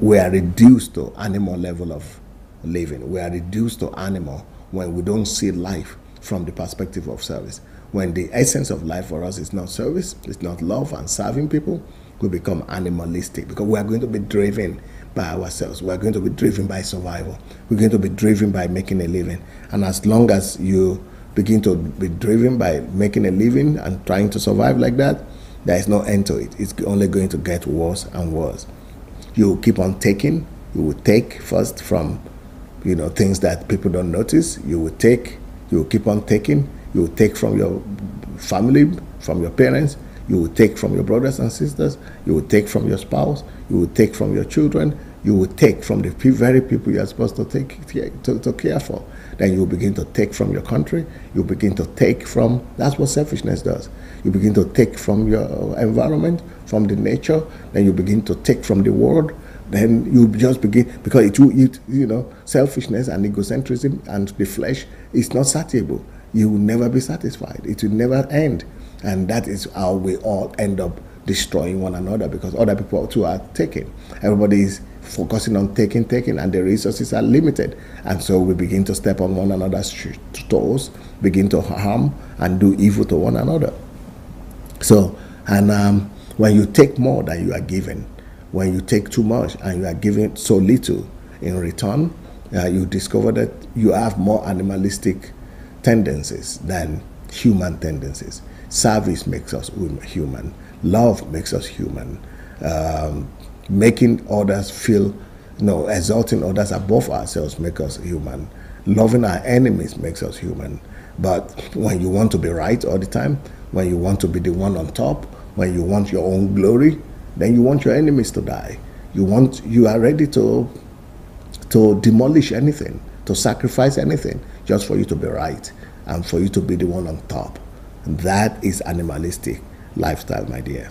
we are reduced to animal level of living. We are reduced to animal when we don't see life from the perspective of service. When the essence of life for us is not service, it's not love and serving people, we become animalistic because we are going to be driven by ourselves. We are going to be driven by survival. We're going to be driven by making a living. And as long as you begin to be driven by making a living and trying to survive like that, there is no end to it. It's only going to get worse and worse. You keep on taking. You will take first from, you know, things that people don't notice. You will take. You will keep on taking. You will take from your family, from your parents. You will take from your brothers and sisters. You will take from your spouse. You will take from your children. You will take from the very people you are supposed to take to, to care for. Then you begin to take from your country. You begin to take from. That's what selfishness does. You begin to take from your environment, from the nature. Then you begin to take from the world. Then you just begin because it will, it, you know, selfishness and egocentrism and the flesh is not satiable. You will never be satisfied. It will never end, and that is how we all end up destroying one another because other people too are taking. Everybody is focusing on taking, taking, and the resources are limited. And so we begin to step on one another's toes, begin to harm and do evil to one another. So, and um, when you take more than you are given, when you take too much and you are given so little in return, uh, you discover that you have more animalistic tendencies than human tendencies. Service makes us human. Love makes us human. Um, making others feel, you know, exalting others above ourselves makes us human. Loving our enemies makes us human. But when you want to be right all the time, when you want to be the one on top, when you want your own glory, then you want your enemies to die. You want you are ready to to demolish anything, to sacrifice anything, just for you to be right and for you to be the one on top. That is animalistic lifestyle, my dear.